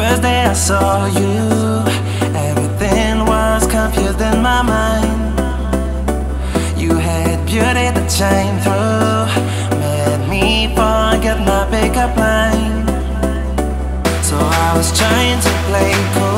first day I saw you, everything was confused in my mind. You had beauty that shine through, made me forget my pickup line. So I was trying to play cool.